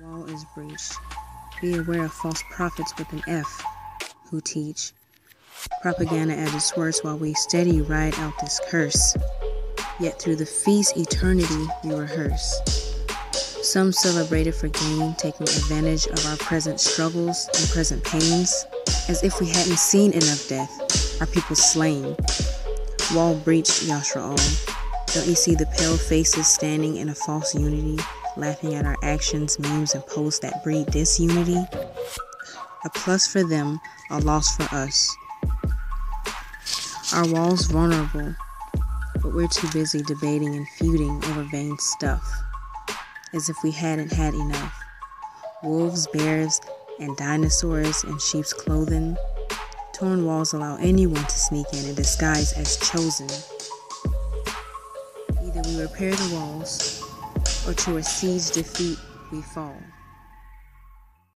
Wall is breached. Be aware of false prophets with an F who teach propaganda at its worst while we steady ride out this curse. Yet through the feast eternity we rehearse. Some celebrated for gain, taking advantage of our present struggles and present pains, as if we hadn't seen enough death, our people slain. Wall breached, Yashraal. Don't you see the pale faces standing in a false unity, laughing at our actions, memes, and posts that breed disunity? A plus for them, a loss for us. Our walls vulnerable, but we're too busy debating and feuding over vain stuff, as if we hadn't had enough. Wolves, bears, and dinosaurs in sheep's clothing. Torn walls allow anyone to sneak in and disguise as chosen. Either we repair the walls, or to a siege defeat we fall.